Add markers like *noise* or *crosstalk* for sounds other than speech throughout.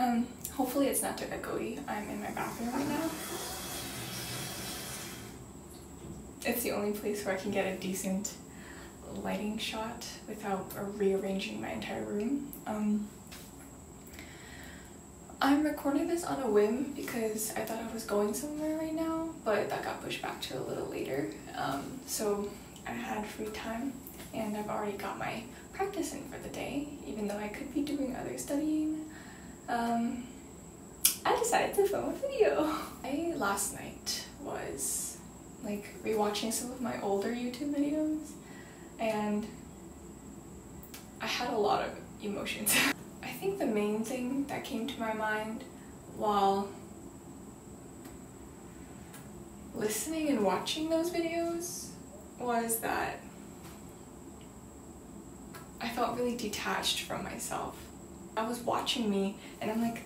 Um, hopefully it's not too echoey. I'm in my bathroom right now. It's the only place where I can get a decent lighting shot without rearranging my entire room. Um, I'm recording this on a whim because I thought I was going somewhere right now, but that got pushed back to a little later. Um, so I had free time and I've already got my practice in for the day, even though I could be doing other studying. Um, I decided to film a video. *laughs* I last night was like rewatching some of my older YouTube videos and I had a lot of emotions. *laughs* I think the main thing that came to my mind while listening and watching those videos was that I felt really detached from myself. I was watching me and I'm like,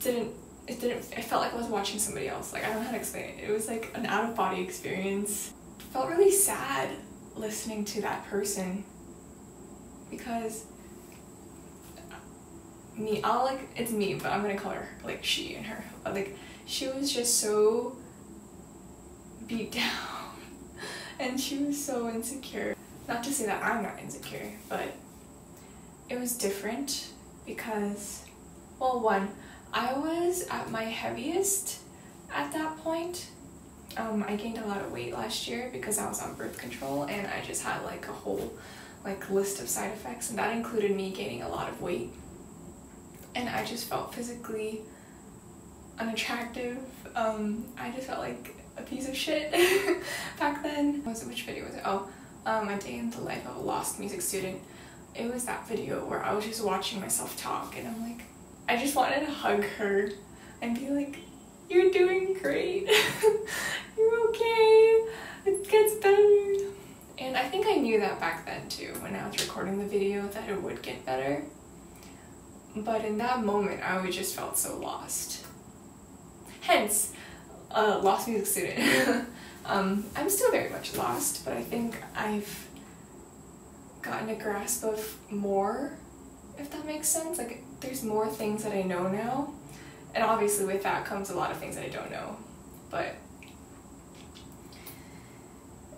didn't, it didn't, it felt like I was watching somebody else. Like, I don't know how to explain it. It was like an out of body experience. Felt really sad listening to that person because me, I'll like, it's me, but I'm gonna call her like she and her. Like, she was just so beat *laughs* down and she was so insecure. Not to say that I'm not insecure, but it was different because, well, one, I was at my heaviest at that point. Um, I gained a lot of weight last year because I was on birth control and I just had like a whole like list of side effects and that included me gaining a lot of weight. And I just felt physically unattractive. Um, I just felt like a piece of shit *laughs* back then. Was it, which video was it? Oh, um, A Day in the Life of a Lost Music Student. It was that video where I was just watching myself talk and I'm like, I just wanted to hug her and be like, you're doing great. *laughs* you're okay. It gets better. And I think I knew that back then too, when I was recording the video, that it would get better. But in that moment, I just felt so lost. Hence, a lost music student. *laughs* um, I'm still very much lost, but I think I've gotten a grasp of more, if that makes sense. Like, there's more things that I know now. And obviously, with that comes a lot of things that I don't know. But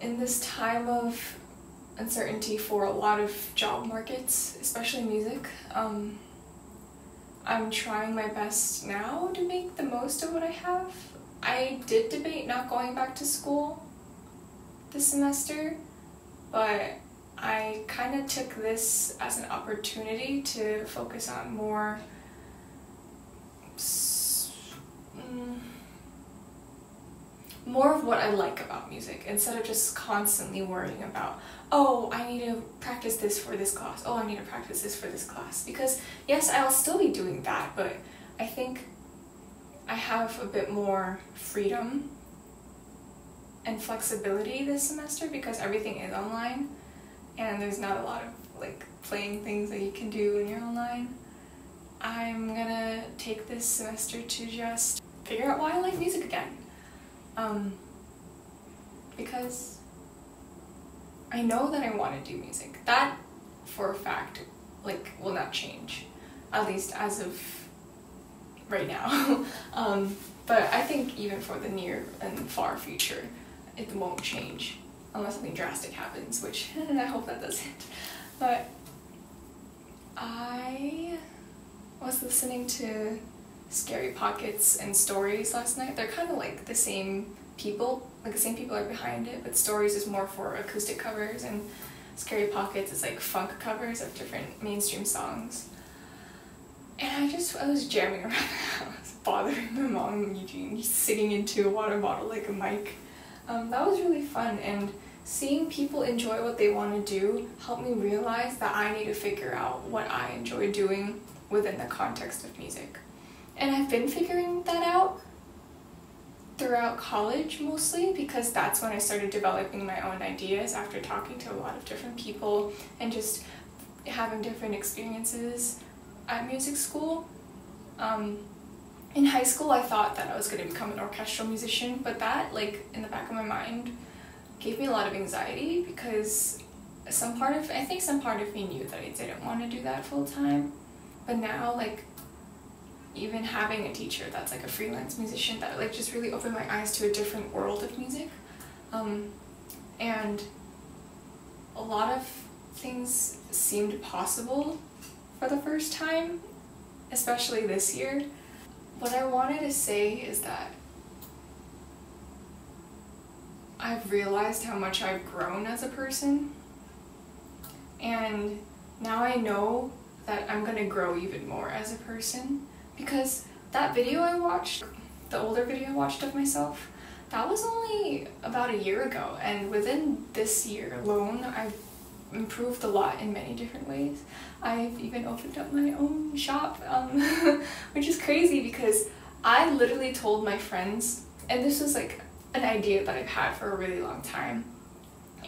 in this time of uncertainty for a lot of job markets, especially music, um, I'm trying my best now to make the most of what I have. I did debate not going back to school this semester, but I kind of took this as an opportunity to focus on more mm, more of what I like about music instead of just constantly worrying about oh I need to practice this for this class. Oh I need to practice this for this class. Because yes I'll still be doing that but I think I have a bit more freedom and flexibility this semester because everything is online and there's not a lot of like playing things that you can do when you're online. I'm gonna take this semester to just figure out why I like music again. Um, because I know that I want to do music. That, for a fact, like will not change, at least as of right now. *laughs* um, but I think even for the near and far future, it won't change unless something drastic happens, which *laughs* I hope that doesn't. But I was listening to Scary Pockets and Stories last night. They're kind of like the same people, like the same people are behind it, but Stories is more for acoustic covers and Scary Pockets is like funk covers of different mainstream songs. And I just, I was jamming *laughs* around the house, bothering my mom and Eugene, singing into a water bottle like a mic. Um, that was really fun and seeing people enjoy what they want to do helped me realize that I need to figure out what I enjoy doing within the context of music. And I've been figuring that out throughout college mostly because that's when I started developing my own ideas after talking to a lot of different people and just having different experiences at music school. Um, in high school, I thought that I was going to become an orchestral musician, but that, like, in the back of my mind, gave me a lot of anxiety because some part of I think some part of me knew that I didn't want to do that full time. But now like even having a teacher that's like a freelance musician that like just really opened my eyes to a different world of music. Um, and a lot of things seemed possible for the first time, especially this year. What I wanted to say is that I've realized how much I've grown as a person. And now I know that I'm gonna grow even more as a person because that video I watched, the older video I watched of myself, that was only about a year ago and within this year alone I've improved a lot in many different ways. I've even opened up my own shop, um, *laughs* which is crazy because I literally told my friends, and this was like an idea that I've had for a really long time.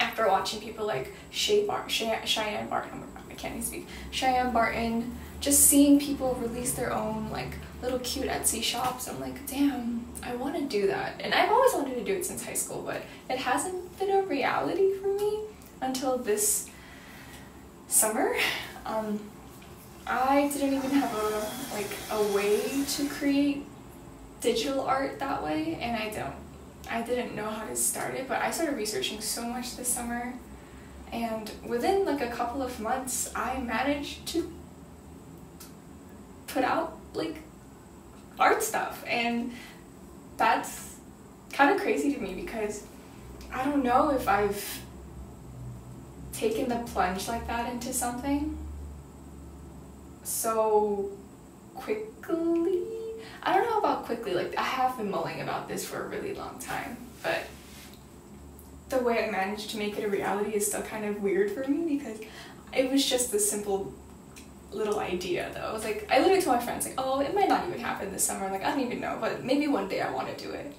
After watching people like Shay Bar- Cheyenne Barton, oh God, I can't even speak, Cheyenne Barton, just seeing people release their own like little cute Etsy shops, I'm like, damn, I want to do that. And I've always wanted to do it since high school, but it hasn't been a reality for me until this summer. Um, I didn't even have a like a way to create digital art that way, and I don't. I didn't know how to start it, but I started researching so much this summer, and within like a couple of months, I managed to put out like art stuff, and that's kind of crazy to me because I don't know if I've taken the plunge like that into something so quickly. I don't know about quickly, like I have been mulling about this for a really long time, but the way I managed to make it a reality is still kind of weird for me because it was just a simple little idea though. I was like, I literally told my friends like, oh, it might not even happen this summer. Like, I don't even know, but maybe one day I want to do it.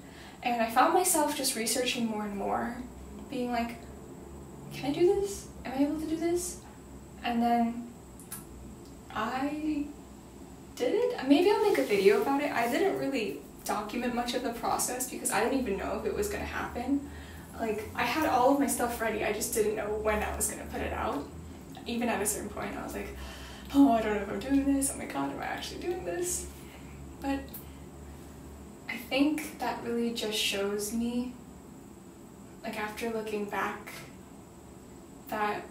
And I found myself just researching more and more, being like, can I do this? Am I able to do this? And then I did. Maybe I'll make a video about it. I didn't really document much of the process because I didn't even know if it was gonna happen. Like, I had all of my stuff ready, I just didn't know when I was gonna put it out. Even at a certain point, I was like, oh, I don't know if I'm doing this. Oh my god, am I actually doing this? But I think that really just shows me, like, after looking back, that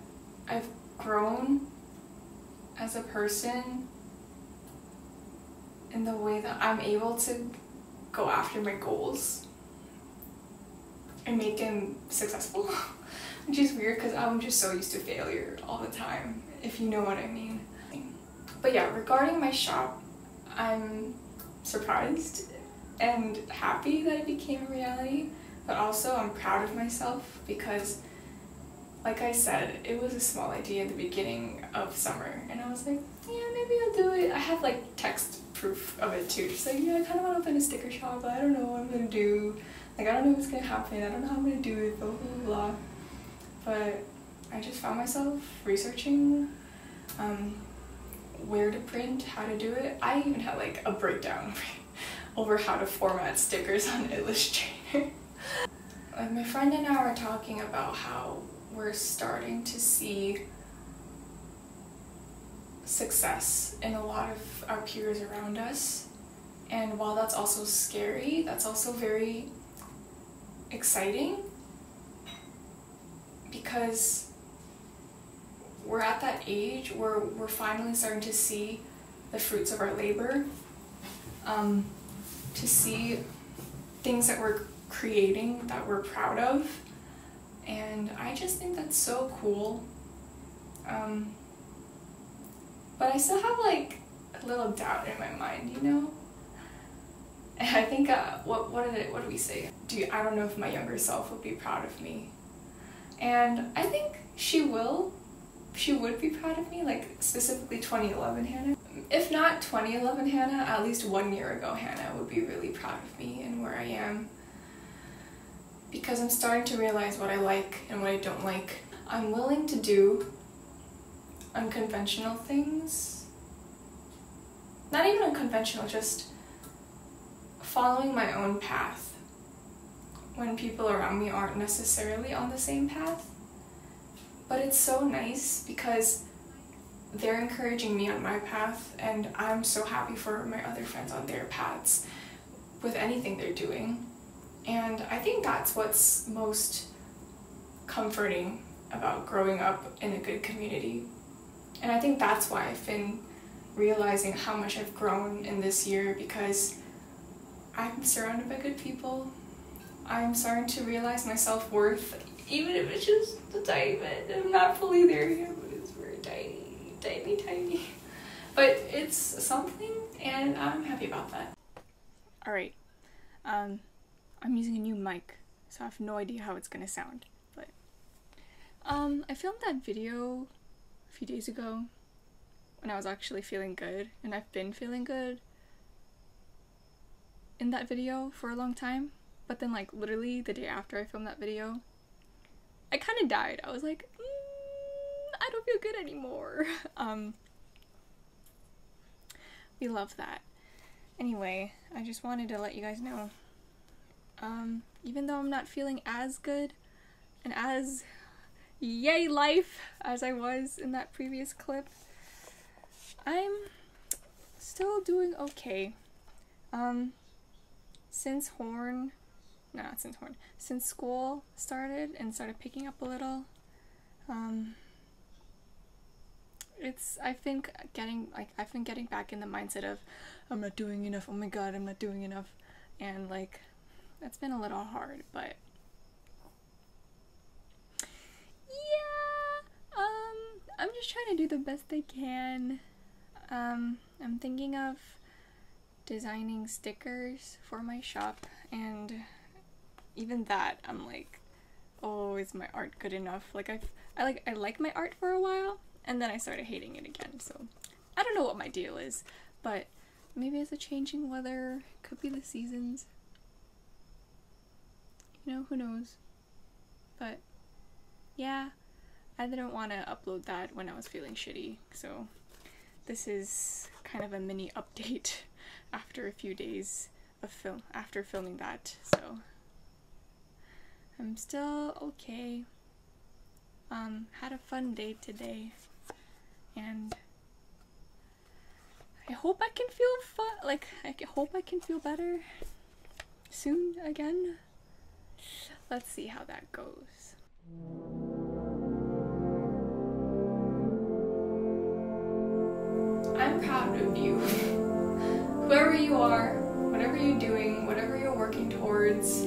I've grown as a person in the way that I'm able to go after my goals and make them successful. *laughs* Which is weird because I'm just so used to failure all the time, if you know what I mean. But yeah, regarding my shop, I'm surprised and happy that it became a reality, but also I'm proud of myself because like I said, it was a small idea at the beginning of summer, and I was like, yeah, maybe I'll do it. I have like text proof of it too, just like, yeah, I kind of want to open a sticker shop, but I don't know what I'm gonna do. Like, I don't know what's gonna happen, I don't know how I'm gonna do it, blah, blah, blah. But I just found myself researching um, where to print, how to do it. I even had like a breakdown *laughs* over how to format stickers on *laughs* Illustrator. like, my friend and I were talking about how we're starting to see success in a lot of our peers around us. And while that's also scary, that's also very exciting because we're at that age where we're finally starting to see the fruits of our labor, um, to see things that we're creating that we're proud of and I just think that's so cool. Um, but I still have like a little doubt in my mind, you know. And I think uh, what what did it, what do we say? Do I don't know if my younger self would be proud of me, and I think she will. She would be proud of me, like specifically 2011 Hannah. If not 2011 Hannah, at least one year ago Hannah would be really proud of me and where I am because I'm starting to realize what I like and what I don't like. I'm willing to do unconventional things. Not even unconventional, just following my own path when people around me aren't necessarily on the same path. But it's so nice because they're encouraging me on my path, and I'm so happy for my other friends on their paths with anything they're doing. And I think that's what's most comforting about growing up in a good community. And I think that's why I've been realizing how much I've grown in this year because I'm surrounded by good people. I'm starting to realize my self worth, even if it's just a tiny bit. I'm not fully there yet, but it's very tiny, tiny, tiny. But it's something, and I'm happy about that. Alright, um, I'm using a new mic, so I have no idea how it's gonna sound. But, um, I filmed that video few days ago when I was actually feeling good, and I've been feeling good in that video for a long time. But then, like, literally the day after I filmed that video, I kind of died. I was like, mm, I don't feel good anymore. *laughs* um, we love that. Anyway, I just wanted to let you guys know. Um, even though I'm not feeling as good and as yay life as I was in that previous clip, I'm still doing okay. Um, since Horn, no, not since Horn, since school started and started picking up a little, um, it's I think, getting like I've been getting back in the mindset of I'm not doing enough. Oh my god, I'm not doing enough, and like that's been a little hard, but yeah, um, I'm just trying to do the best I can. Um, I'm thinking of designing stickers for my shop, and even that, I'm like, oh, is my art good enough? Like I've, I like I like my art for a while, and then I started hating it again. So I don't know what my deal is, but maybe it's a changing weather. Could be the seasons. You know, who knows? But yeah, I didn't want to upload that when I was feeling shitty, so this is kind of a mini *laughs* update after a few days of film after filming that. So I'm still okay. Um, had a fun day today, and I hope I can feel fun. Like I hope I can feel better soon again. Let's see how that goes. Are, whatever you're doing, whatever you're working towards,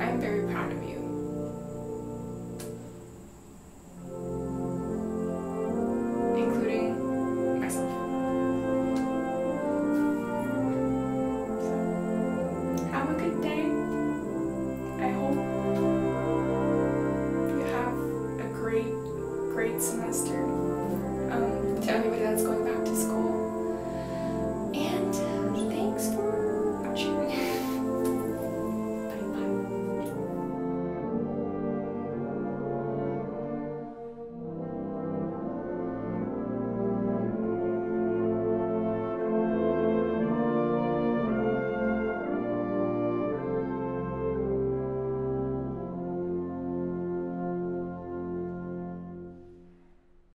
I'm very proud of you.